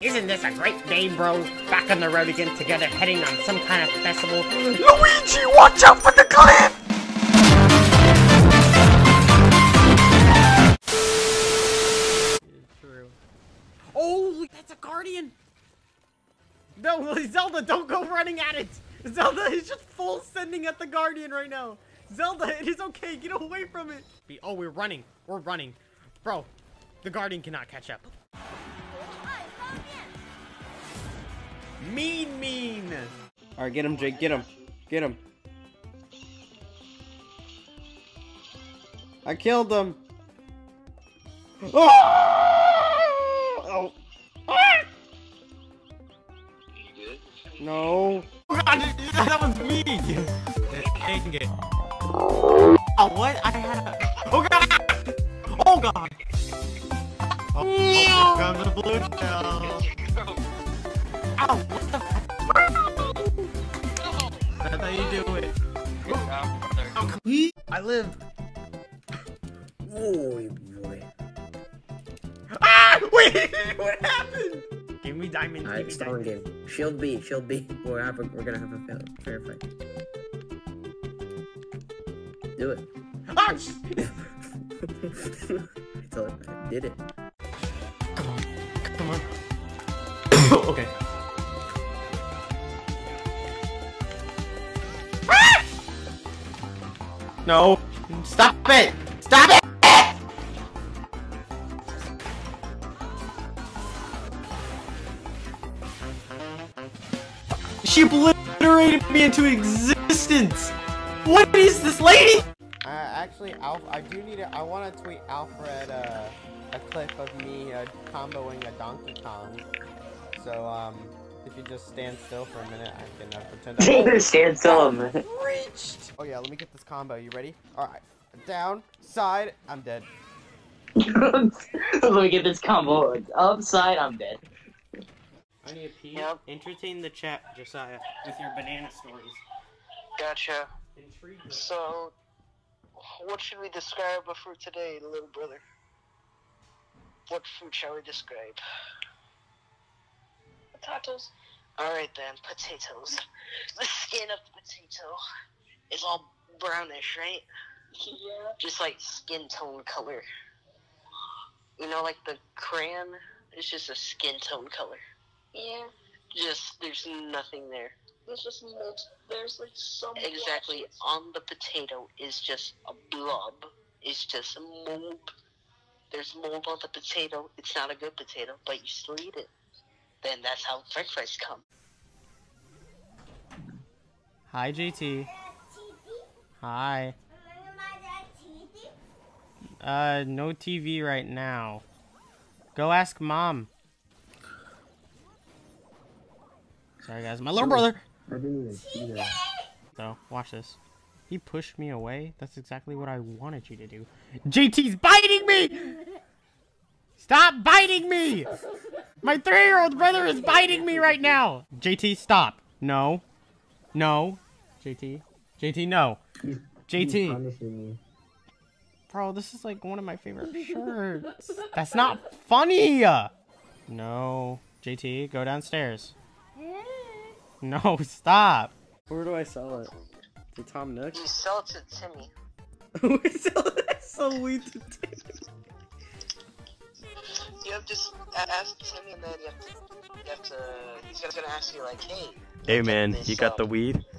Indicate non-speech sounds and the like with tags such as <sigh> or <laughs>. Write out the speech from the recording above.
Isn't this a great day, bro? Back on the road again together, heading on some kind of festival. Luigi, watch out for the cliff! True. Oh, that's a guardian! No, <laughs> Zelda, don't go running at it! Zelda is just full sending at the guardian right now! Zelda, it is okay, get away from it! Oh, we're running. We're running. Bro, the guardian cannot catch up. Mean, mean! Alright, get him, Jake, get him. Get him. I killed him. Oh! oh. No. Oh god, that was me! Taking it. Oh, what? I had a... Oh god! Oh god! Oh, here comes the blue shell. Ow, what the That's how you do it. I live. Oh boy. Ah! Wait, what happened? Give me diamond. Alright, Stalin diamond. game. Shield B, shield B. We're, have a, we're gonna have a fair, fair fight. Do it. Ah! I did it. Come on. okay. No. Stop it! Stop it! She obliterated me into existence! What is this lady? Uh, actually, Alf, I do need to. I want to tweet Alfred uh, a clip of me uh, comboing a Donkey Kong. So, um, if you just stand still for a minute, I can uh, pretend <laughs> I Stand still a minute. reached. Oh yeah, let me get this combo. You ready? All right, down, side. I'm dead. <laughs> Let me get this combo upside. I'm dead. I need a pee. Yep. Entertain the chat, Josiah, with your banana stories. Gotcha. Intrigue me. So, what should we describe a fruit today, little brother? What fruit shall we describe? Potatoes. Alright then, potatoes. <laughs> The skin of the potato is all brownish, right? Yeah. Just like skin tone color. You know, like the crayon? It's just a skin tone color. Yeah. Just, there's nothing there. There's just mold. There's like some. Exactly, blotches. on the potato is just a blob. It's just a mold. There's mold on the potato. It's not a good potato, but you still eat it. Then that's how french fries come. Hi, JT. Hi. Uh, no TV right now. Go ask mom. Sorry, guys. My little brother. So, watch this. He pushed me away. That's exactly what I wanted you to do. JT's biting me! Stop biting me! My three-year-old brother is biting me right now! JT, stop. No. No. JT. JT, no. He's JT. punishing me. Bro, this is like one of my favorite shirts. That's not funny! No. JT, go downstairs. No, stop. Where do I sell it? To Tom Nook? You sell it to Timmy. <laughs> we sell it. That's so weird to take. You have a- ask Timmy, and then you have to. You have to. He's gonna gonna ask you like, hey. Hey man, this, you got the weed? hey bro, you got the weed.